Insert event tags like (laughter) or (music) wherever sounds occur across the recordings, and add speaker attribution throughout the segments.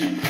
Speaker 1: Thank (laughs) you.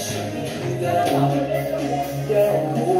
Speaker 1: Thank you.